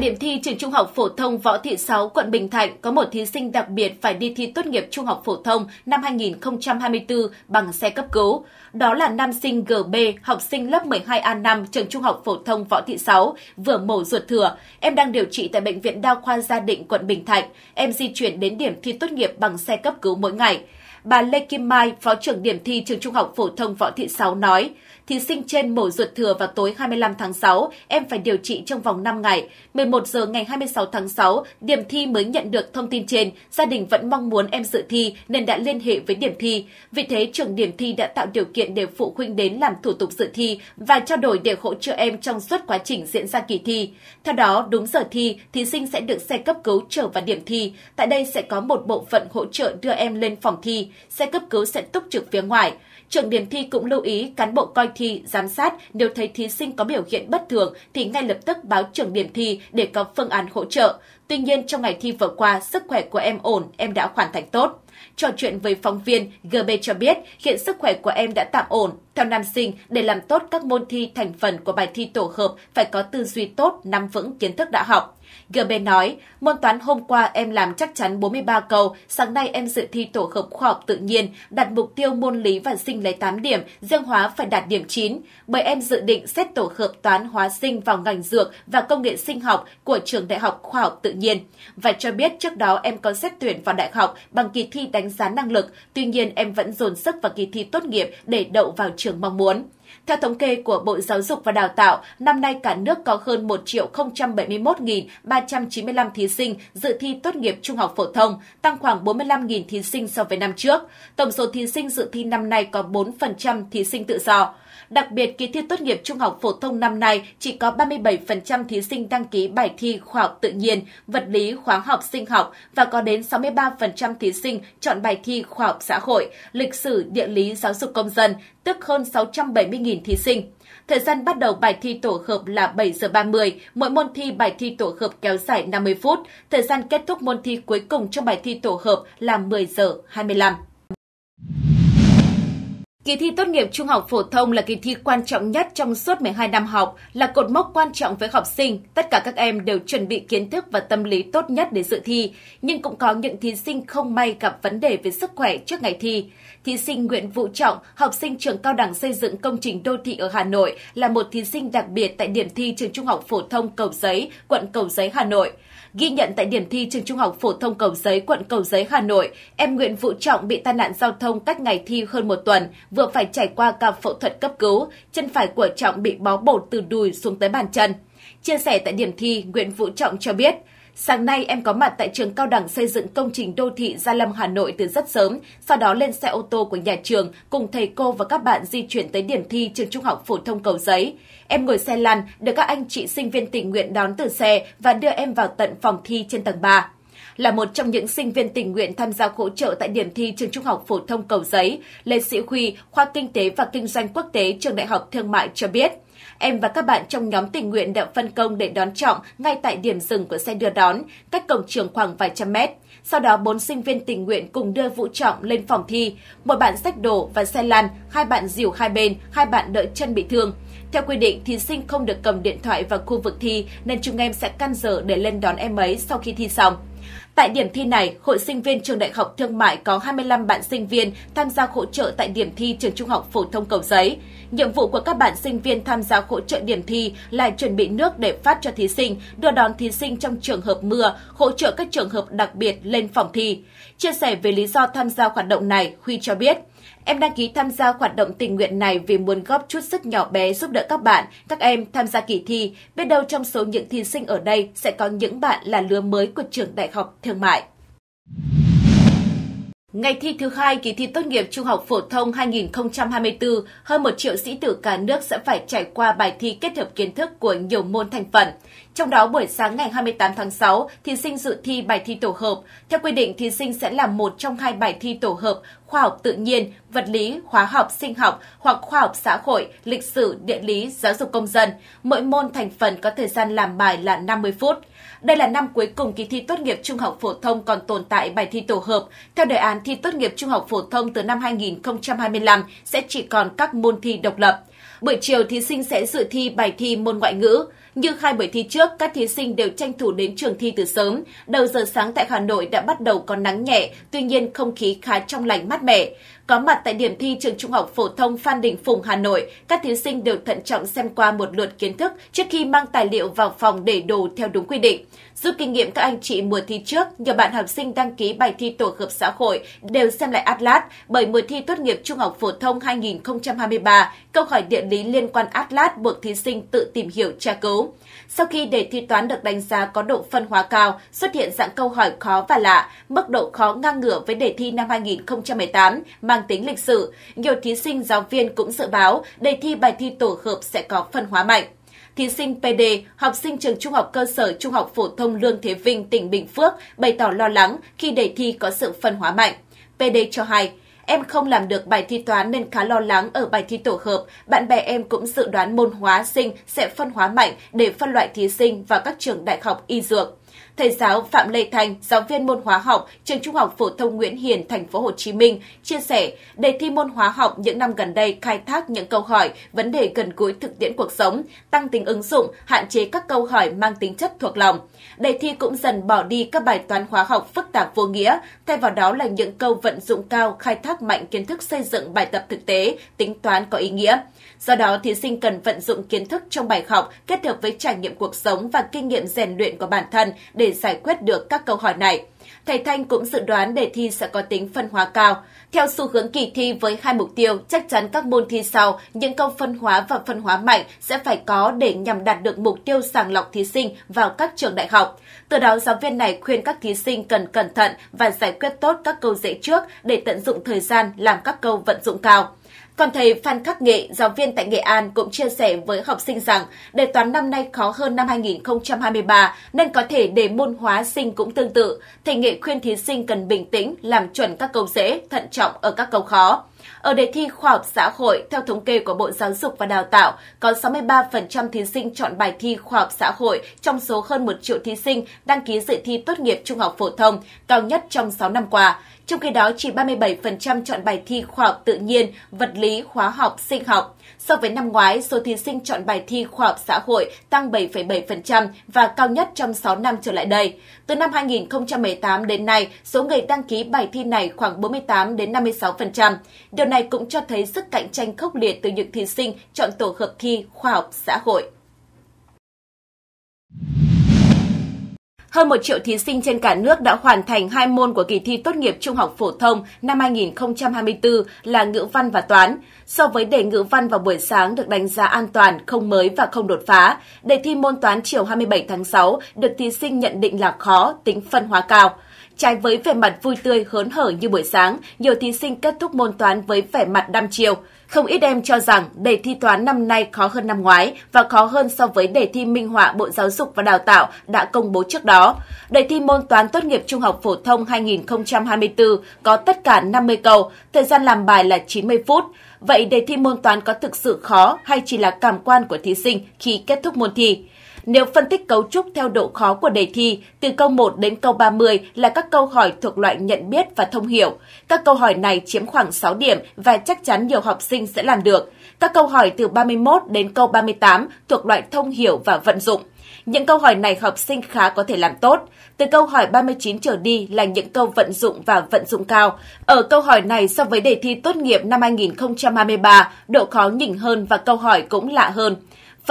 điểm thi trường Trung học phổ thông Võ Thị Sáu, quận Bình Thạnh có một thí sinh đặc biệt phải đi thi tốt nghiệp trung học phổ thông năm 2024 bằng xe cấp cứu. Đó là nam sinh GB, học sinh lớp 12A5 trường Trung học phổ thông Võ Thị Sáu, vừa mổ ruột thừa. Em đang điều trị tại bệnh viện Đa khoa Gia Định, quận Bình Thạnh. Em di chuyển đến điểm thi tốt nghiệp bằng xe cấp cứu mỗi ngày. Bà Lê Kim Mai, Phó trưởng điểm thi trường Trung học phổ thông Võ Thị Sáu nói, thí sinh trên mổ ruột thừa vào tối 25 tháng 6, em phải điều trị trong vòng 5 ngày. 11 giờ ngày 26 tháng 6, điểm thi mới nhận được thông tin trên, gia đình vẫn mong muốn em dự thi nên đã liên hệ với điểm thi. Vì thế, trường điểm thi đã tạo điều kiện để phụ huynh đến làm thủ tục dự thi và trao đổi để hỗ trợ em trong suốt quá trình diễn ra kỳ thi. Theo đó, đúng giờ thi, thí sinh sẽ được xe cấp cứu trở vào điểm thi. Tại đây sẽ có một bộ phận hỗ trợ đưa em lên phòng thi. Xe cấp cứu sẽ túc trực phía ngoài. Trường điểm thi cũng lưu ý cán bộ coi thi, giám sát nếu thấy thí sinh có biểu hiện bất thường thì ngay lập tức báo trưởng điểm thi để có phương án hỗ trợ. Tuy nhiên, trong ngày thi vừa qua, sức khỏe của em ổn, em đã hoàn thành tốt. Trò chuyện với phóng viên, GB cho biết hiện sức khỏe của em đã tạm ổn. Theo nam sinh, để làm tốt các môn thi thành phần của bài thi tổ hợp phải có tư duy tốt, nắm vững kiến thức đã học. GB nói, môn toán hôm qua em làm chắc chắn 43 câu, sáng nay em dự thi tổ hợp khoa học tự nhiên, đặt mục tiêu môn lý và sinh lấy 8 điểm, riêng hóa phải đạt điểm 9, bởi em dự định xét tổ hợp toán hóa sinh vào ngành dược và công nghệ sinh học của trường Đại học Khoa học Tự nhiên. Và cho biết trước đó em có xét tuyển vào đại học bằng kỳ thi đánh giá năng lực, tuy nhiên em vẫn dồn sức vào kỳ thi tốt nghiệp để đậu vào trường mong muốn. Theo thống kê của Bộ Giáo dục và Đào tạo, năm nay cả nước có hơn 1 triệu 071.395 thí sinh dự thi tốt nghiệp trung học phổ thông, tăng khoảng 45.000 thí sinh so với năm trước. Tổng số thí sinh dự thi năm nay có 4% thí sinh tự do. Đặc biệt, kỳ thi tốt nghiệp trung học phổ thông năm nay chỉ có 37% thí sinh đăng ký bài thi khoa học tự nhiên, vật lý, khoa học, sinh học và có đến 63% thí sinh chọn bài thi khoa học xã hội, lịch sử, địa lý, giáo dục công dân, tức hơn 670.000 thí sinh. Thời gian bắt đầu bài thi tổ hợp là 7 giờ 30, mỗi môn thi bài thi tổ hợp kéo dài 50 phút. Thời gian kết thúc môn thi cuối cùng trong bài thi tổ hợp là 10 giờ 25. Kỳ thi tốt nghiệp trung học phổ thông là kỳ thi quan trọng nhất trong suốt 12 năm học, là cột mốc quan trọng với học sinh. Tất cả các em đều chuẩn bị kiến thức và tâm lý tốt nhất để dự thi, nhưng cũng có những thí sinh không may gặp vấn đề về sức khỏe trước ngày thi. Thí sinh Nguyễn Vũ Trọng, học sinh trường cao đẳng xây dựng công trình đô thị ở Hà Nội, là một thí sinh đặc biệt tại điểm thi trường trung học phổ thông Cầu Giấy, quận Cầu Giấy, Hà Nội. Ghi nhận tại điểm thi trường Trung học phổ thông Cầu Giấy, quận Cầu Giấy, Hà Nội, em Nguyễn Vũ Trọng bị tai nạn giao thông cách ngày thi hơn một tuần, vừa phải trải qua ca phẫu thuật cấp cứu, chân phải của Trọng bị bó bột từ đùi xuống tới bàn chân. Chia sẻ tại điểm thi, Nguyễn Vũ Trọng cho biết, Sáng nay em có mặt tại trường cao đẳng xây dựng công trình đô thị Gia Lâm Hà Nội từ rất sớm, sau đó lên xe ô tô của nhà trường cùng thầy cô và các bạn di chuyển tới điểm thi trường Trung học phổ thông Cầu Giấy. Em ngồi xe lăn được các anh chị sinh viên tình nguyện đón từ xe và đưa em vào tận phòng thi trên tầng 3 là một trong những sinh viên tình nguyện tham gia hỗ trợ tại điểm thi trường Trung học phổ thông Cầu Giấy, Lê Sĩ Huy, khoa Kinh tế và Kinh doanh Quốc tế trường Đại học Thương mại cho biết. Em và các bạn trong nhóm tình nguyện đã phân công để đón Trọng ngay tại điểm dừng của xe đưa đón, cách cổng trường khoảng vài trăm mét. Sau đó, bốn sinh viên tình nguyện cùng đưa Vũ Trọng lên phòng thi. Một bạn xách đồ và xe lăn, hai bạn dìu hai bên, hai bạn đợi chân bị thương. Theo quy định, thí sinh không được cầm điện thoại vào khu vực thi nên chúng em sẽ căn giờ để lên đón em ấy sau khi thi xong. Tại điểm thi này, Hội sinh viên trường Đại học Thương mại có 25 bạn sinh viên tham gia hỗ trợ tại điểm thi trường Trung học phổ thông Cầu Giấy. Nhiệm vụ của các bạn sinh viên tham gia hỗ trợ điểm thi là chuẩn bị nước để phát cho thí sinh, đưa đón thí sinh trong trường hợp mưa, hỗ trợ các trường hợp đặc biệt lên phòng thi. Chia sẻ về lý do tham gia hoạt động này, Huy cho biết, Em đăng ký tham gia hoạt động tình nguyện này vì muốn góp chút sức nhỏ bé giúp đỡ các bạn, các em tham gia kỳ thi. Biết đâu trong số những thí sinh ở đây sẽ có những bạn là lứa mới của trường đại học thương mại. Ngày thi thứ hai kỳ thi tốt nghiệp trung học phổ thông 2024, hơn một triệu sĩ tử cả nước sẽ phải trải qua bài thi kết hợp kiến thức của nhiều môn thành phần. Trong đó buổi sáng ngày 28 tháng 6, thí sinh dự thi bài thi tổ hợp. Theo quy định, thí sinh sẽ làm một trong hai bài thi tổ hợp khoa học tự nhiên, vật lý, hóa học, sinh học hoặc khoa học xã hội, lịch sử, địa lý, giáo dục công dân. Mỗi môn thành phần có thời gian làm bài là 50 phút. Đây là năm cuối cùng kỳ thi tốt nghiệp trung học phổ thông còn tồn tại bài thi tổ hợp. Theo đề án thi tốt nghiệp trung học phổ thông từ năm 2025 sẽ chỉ còn các môn thi độc lập. Buổi chiều, thí sinh sẽ dự thi bài thi môn ngoại ngữ. Như hai buổi thi trước, các thí sinh đều tranh thủ đến trường thi từ sớm. Đầu giờ sáng tại Hà Nội đã bắt đầu có nắng nhẹ, tuy nhiên không khí khá trong lành mát mẻ. Có mặt tại điểm thi trường Trung học phổ thông Phan Đình Phùng Hà Nội, các thí sinh đều thận trọng xem qua một lượt kiến thức trước khi mang tài liệu vào phòng để đồ theo đúng quy định. Giúp kinh nghiệm các anh chị mùa thi trước, nhiều bạn học sinh đăng ký bài thi tổ hợp xã hội đều xem lại Atlas bởi mùa thi tốt nghiệp Trung học phổ thông 2023, câu hỏi địa lý liên quan Atlas buộc thí sinh tự tìm hiểu tra cứu. Sau khi đề thi toán được đánh giá có độ phân hóa cao, xuất hiện dạng câu hỏi khó và lạ, mức độ khó ngang ngửa với đề thi năm 2018 mang tính lịch sử, nhiều thí sinh giáo viên cũng dự báo đề thi bài thi tổ hợp sẽ có phân hóa mạnh. Thí sinh PD, học sinh trường Trung học cơ sở Trung học phổ thông Lương Thế Vinh, tỉnh Bình Phước bày tỏ lo lắng khi đề thi có sự phân hóa mạnh. PD cho hay, em không làm được bài thi toán nên khá lo lắng ở bài thi tổ hợp. Bạn bè em cũng dự đoán môn hóa sinh sẽ phân hóa mạnh để phân loại thí sinh vào các trường đại học y dược. Thầy giáo Phạm Lê Thanh, giáo viên môn hóa học trường Trung học phổ thông Nguyễn Hiền, thành phố Hồ Chí Minh chia sẻ, đề thi môn hóa học những năm gần đây khai thác những câu hỏi, vấn đề gần gũi thực tiễn cuộc sống, tăng tính ứng dụng, hạn chế các câu hỏi mang tính chất thuộc lòng. Đề thi cũng dần bỏ đi các bài toán hóa học phức tạp vô nghĩa, thay vào đó là những câu vận dụng cao, khai thác mạnh kiến thức xây dựng bài tập thực tế, tính toán có ý nghĩa. Do đó, thí sinh cần vận dụng kiến thức trong bài học kết hợp với trải nghiệm cuộc sống và kinh nghiệm rèn luyện của bản thân để giải quyết được các câu hỏi này. Thầy Thanh cũng dự đoán đề thi sẽ có tính phân hóa cao. Theo xu hướng kỳ thi với hai mục tiêu, chắc chắn các môn thi sau, những câu phân hóa và phân hóa mạnh sẽ phải có để nhằm đạt được mục tiêu sàng lọc thí sinh vào các trường đại học. Từ đó, giáo viên này khuyên các thí sinh cần cẩn thận và giải quyết tốt các câu dễ trước để tận dụng thời gian làm các câu vận dụng cao. Còn thầy Phan Khắc Nghệ, giáo viên tại Nghệ An cũng chia sẻ với học sinh rằng đề toán năm nay khó hơn năm 2023 nên có thể đề môn hóa sinh cũng tương tự. Thầy Nghệ khuyên thí sinh cần bình tĩnh, làm chuẩn các câu dễ, thận trọng ở các câu khó. Ở đề thi khoa học xã hội, theo thống kê của Bộ Giáo dục và Đào tạo, có 63% thí sinh chọn bài thi khoa học xã hội trong số hơn 1 triệu thí sinh đăng ký dự thi tốt nghiệp trung học phổ thông, cao nhất trong 6 năm qua. Trong khi đó, chỉ 37% chọn bài thi khoa học tự nhiên, vật lý, hóa học, sinh học. So với năm ngoái, số thí sinh chọn bài thi khoa học xã hội tăng 7,7% và cao nhất trong 6 năm trở lại đây. Từ năm 2018 đến nay, số người đăng ký bài thi này khoảng 48 đến 56%. Điều này cũng cho thấy sức cạnh tranh khốc liệt từ những thí sinh chọn tổ hợp thi khoa học xã hội. Hơn một triệu thí sinh trên cả nước đã hoàn thành hai môn của kỳ thi tốt nghiệp trung học phổ thông năm 2024 là ngữ văn và toán. So với đề ngữ văn vào buổi sáng được đánh giá an toàn, không mới và không đột phá, đề thi môn toán chiều 27 tháng 6 được thí sinh nhận định là khó, tính phân hóa cao. Trái với vẻ mặt vui tươi hớn hở như buổi sáng, nhiều thí sinh kết thúc môn toán với vẻ mặt đăm chiêu. Không ít em cho rằng đề thi toán năm nay khó hơn năm ngoái và khó hơn so với đề thi minh họa Bộ Giáo dục và Đào tạo đã công bố trước đó. Đề thi môn toán tốt nghiệp trung học phổ thông 2024 có tất cả 50 câu, thời gian làm bài là 90 phút. Vậy đề thi môn toán có thực sự khó hay chỉ là cảm quan của thí sinh khi kết thúc môn thi? Nếu phân tích cấu trúc theo độ khó của đề thi, từ câu 1 đến câu 30 là các câu hỏi thuộc loại nhận biết và thông hiểu. Các câu hỏi này chiếm khoảng 6 điểm và chắc chắn nhiều học sinh sẽ làm được. Các câu hỏi từ 31 đến câu 38 thuộc loại thông hiểu và vận dụng. Những câu hỏi này học sinh khá có thể làm tốt. Từ câu hỏi 39 trở đi là những câu vận dụng và vận dụng cao. Ở câu hỏi này so với đề thi tốt nghiệp năm 2023, độ khó nhỉnh hơn và câu hỏi cũng lạ hơn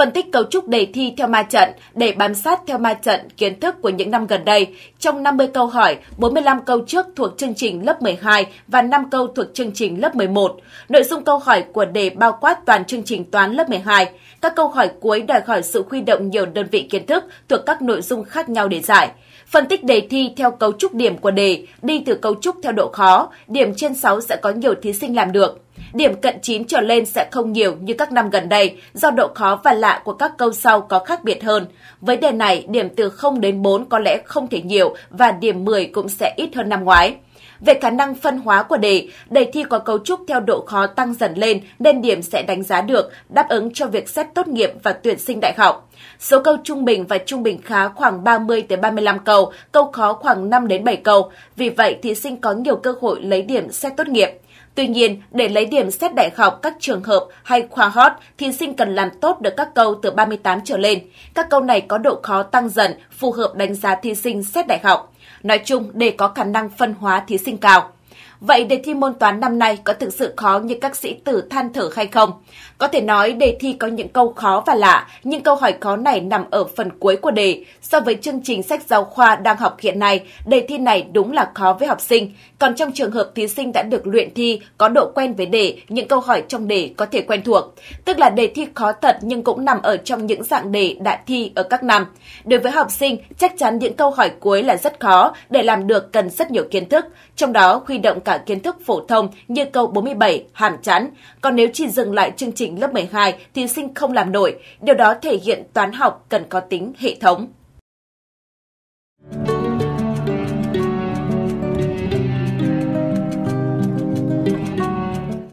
phân tích cấu trúc đề thi theo ma trận để bám sát theo ma trận kiến thức của những năm gần đây. Trong 50 câu hỏi, 45 câu trước thuộc chương trình lớp 12 và 5 câu thuộc chương trình lớp 11. Nội dung câu hỏi của đề bao quát toàn chương trình toán lớp 12. Các câu hỏi cuối đòi hỏi sự huy động nhiều đơn vị kiến thức thuộc các nội dung khác nhau để giải. Phân tích đề thi theo cấu trúc điểm của đề, đi từ cấu trúc theo độ khó, điểm trên 6 sẽ có nhiều thí sinh làm được. Điểm cận 9 trở lên sẽ không nhiều như các năm gần đây do độ khó và lạ của các câu sau có khác biệt hơn. Với đề này, điểm từ 0 đến 4 có lẽ không thể nhiều và điểm 10 cũng sẽ ít hơn năm ngoái. Về khả năng phân hóa của đề, đề thi có cấu trúc theo độ khó tăng dần lên nên điểm sẽ đánh giá được, đáp ứng cho việc xét tốt nghiệp và tuyển sinh đại học. Số câu trung bình và trung bình khá khoảng 30 tới 35 câu, câu khó khoảng 5 đến 7 câu. Vì vậy, thí sinh có nhiều cơ hội lấy điểm xét tốt nghiệp. Tuy nhiên, để lấy điểm xét đại học các trường hợp hay khoa hot, thí sinh cần làm tốt được các câu từ 38 trở lên. Các câu này có độ khó tăng dần, phù hợp đánh giá thí sinh xét đại học. Nói chung, để có khả năng phân hóa thí sinh cao. Vậy đề thi môn toán năm nay có thực sự khó như các sĩ tử than thở hay không? Có thể nói đề thi có những câu khó và lạ, nhưng câu hỏi khó này nằm ở phần cuối của đề. So với chương trình sách giáo khoa đang học hiện nay, đề thi này đúng là khó với học sinh. Còn trong trường hợp thí sinh đã được luyện thi, có độ quen với đề, những câu hỏi trong đề có thể quen thuộc. Tức là đề thi khó thật nhưng cũng nằm ở trong những dạng đề đã thi ở các năm. Đối với học sinh, chắc chắn những câu hỏi cuối là rất khó, để làm được cần rất nhiều kiến thức. Trong đó, huy động cả kiến thức phổ thông như câu 47, hàm chắn Còn nếu chỉ dừng lại chương trình trình lớp 12, thí sinh không làm nổi. Điều đó thể hiện toán học cần có tính hệ thống.